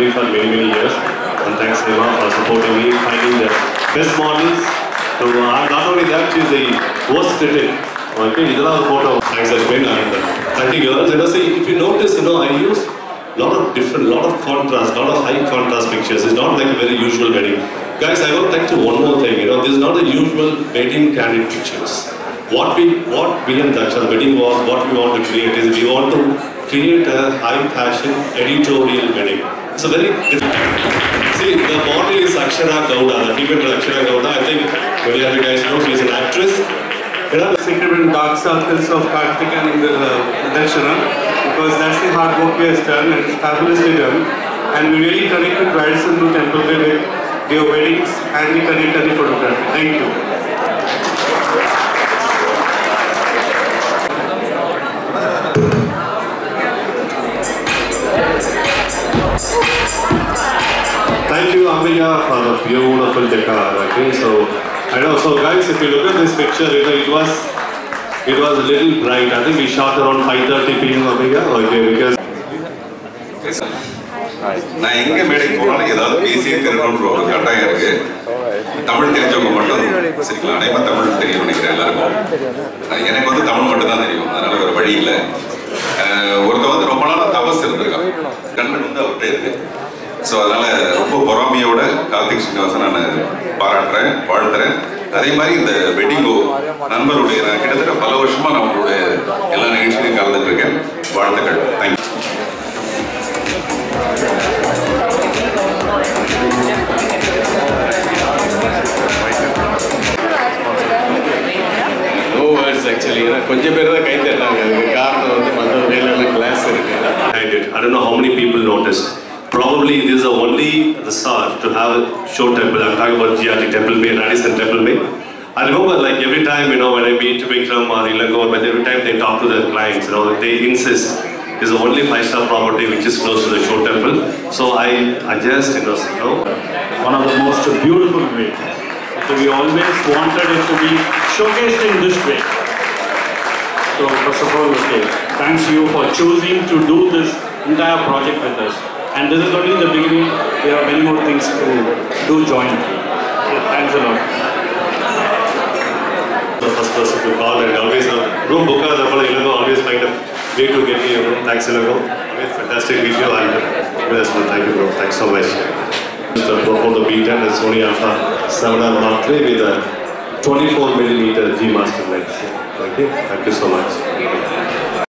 for many, many years. And thanks, Nima, for supporting me, finding the best models. So, uh, not only that, she's the worst critic. Okay, இதெல்லாம் ஒரு photo. Thanks, Ashwin. And uh, thank you, girls. And also, if you notice, you know, I use lot of different, lot of contrast, lot of high contrast pictures. It's not like a very usual wedding. Guys, I want to thank you one more thing. You know, this is not the usual wedding candid pictures. What we, what we and Daksha wedding was, what we want to create is we want to create a high fashion editorial wedding. A very See, the model is Akshara Gowda, the female Akshara Gowda. I think many of you guys know she is an actress. Know, secret and dark circles of Karthik and uh, because that's the hard work we have done and it's fabulously done. And we really connect with and new temple with their weddings and we connect at the photography. Thank you. Thank you, Amiya, for the beautiful decor. Okay, so I know. So, guys, if you look at this picture, you know, it was it was a little bright. I think we shot around 5:30 p.m. Okay, because நான் எங்க மேடைக்கு போனாலும் ஏதாவது பேசியே திருநூறு ஒரு கட்டாயம் இருக்கு தமிழ் தெரிஞ்சவங்க மட்டும் சரிங்களா அனைவரும் தமிழ் தெரியும் நினைக்கிறேன் எல்லாருக்கும் அஹ் எனக்கு வந்து தமிழ் மட்டும் தான் தெரியும் அதனால வேற வழி இல்லை அஹ் வந்து ரொம்ப நாளா தபஸ் இருந்திருக்கான் கண்ணன் வந்து அவர்கிட்ட இருக்கு ஸோ அதனால ரொம்ப பொறாமையோட கார்த்திக் ஸ்ரீனிவாசன் நான் பாராட்டுறேன் வாழ்த்துறேன் அதே மாதிரி இந்த வெட்டிங்கோ நண்பருடைய நான் கிட்டத்தட்ட பல வருஷமா நான் உங்களுடைய எல்லா நிகழ்ச்சியிலையும் கலந்துட்டு இருக்கேன் வாழ்த்துக்கள் தேங்க்யூ no words actually. ஏன்னா கொஞ்சம் பேர் தான் கை தட்டாங்க அதுக்கு காரணம் வந்து மற்ற வேலையில் கிளாஸ் இருக்கு I did. I don't know how many people noticed. Probably this is the only the star to have a Shore Temple. I'm talking about GRT Temple Bay, Radisson Temple Bay. I remember like every time, you know, when I meet Vikram or Ilango, but every time they talk to their clients, you know, they insist is the only five-star property which is close to the Shore Temple. So I, I just, you know, you know, one of the most beautiful way. So we always wanted it to be showcased in this way. So first of all, okay, thanks you for choosing to do this entire project with us. And this is only the beginning. There are many more things to do jointly. So thanks a lot. the first person to call and always uh, room book the follow Ilango always find a way to get me a room. Thanks Ilango. Always fantastic video and well, thank you bro. Thanks so much. Uh, for the beat and Sony Alpha 7R Mark III with a 24 millimeter G Master lens. Okay, thank you so much.